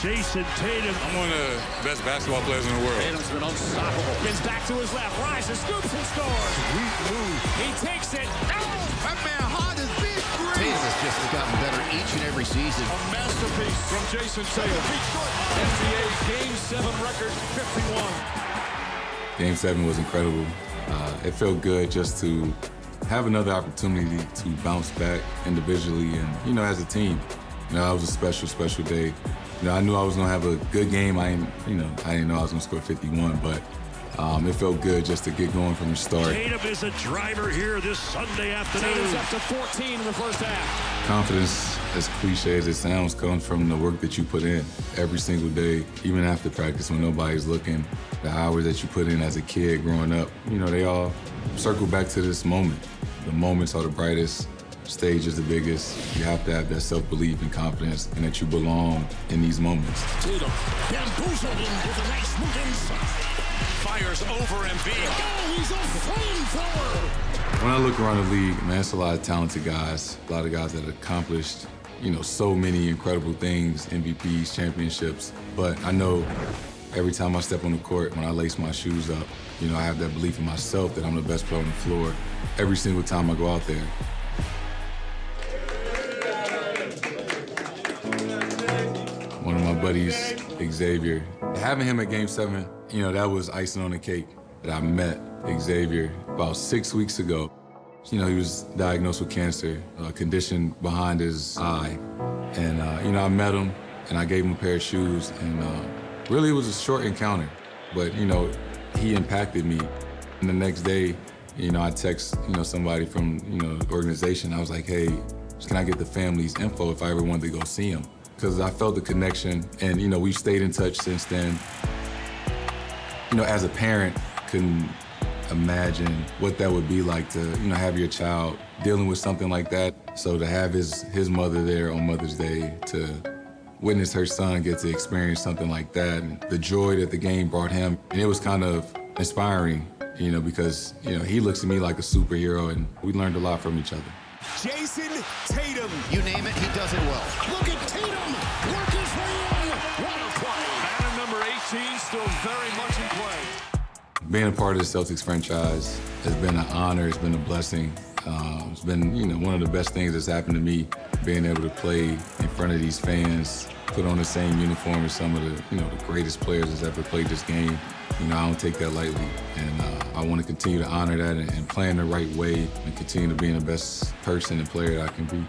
Jayson Tatum. I'm one of the best basketball players in the world. Tatum's been unstoppable. Gets back to his left, rises, scoops, and scores. Sweet move. He takes it. That man hot as big green. Tatum has just gotten better each and every season. A masterpiece from Jayson Tatum. NBA Game 7 record 51. Game seven was incredible. Uh, it felt good just to have another opportunity to bounce back individually and, you know, as a team. You know, that was a special, special day. You know, I knew I was gonna have a good game. I didn't, you know, I didn't know I was gonna score 51, but um, it felt good just to get going from the start. Tatum is a driver here this Sunday afternoon. Tatum's up to 14 in the first half. Confidence, as cliche as it sounds, comes from the work that you put in every single day, even after practice when nobody's looking. The hours that you put in as a kid growing up, you know, they all circle back to this moment. The moments are the brightest, stage is the biggest. You have to have that self-belief and confidence and that you belong in these moments. Tatum bamboozled him with a nice move inside. Fires over Embiid. Oh, he's a flamethrower. When I look around the league, man, it's a lot of talented guys, a lot of guys that accomplished, you know, so many incredible things, MVPs, championships. But I know every time I step on the court, when I lace my shoes up, you know, I have that belief in myself that I'm the best player on the floor every single time I go out there. Buddies, Xavier, having him at game seven, you know, that was icing on the cake. That I met Xavier about six weeks ago. You know, he was diagnosed with cancer, a condition behind his eye. And, uh, you know, I met him and I gave him a pair of shoes. And uh, really, it was a short encounter. But, you know, he impacted me. And the next day, you know, I text, you know, somebody from, you know, organization. I was like, hey, can I get the family's info if I ever wanted to go see him? Because I felt the connection. And, you know, we've stayed in touch since then. You know, as a parent, couldn't imagine what that would be like to, you know, have your child dealing with something like that. So to have his his mother there on Mother's Day to witness her son get to experience something like that and the joy that the game brought him. And it was kind of inspiring, you know, because, you know, he looks at me like a superhero and we learned a lot from each other. Jayson Tatum. You name it, he does it well. Being a part of the Celtics franchise has been an honor. It's been a blessing. Uh, it's been, you know, one of the best things that's happened to me, being able to play in front of these fans, put on the same uniform as some of the, you know, the greatest players that's ever played this game. You know, I don't take that lightly, and uh, I want to continue to honor that and, and play in the right way and continue to be the best person and player that I can be.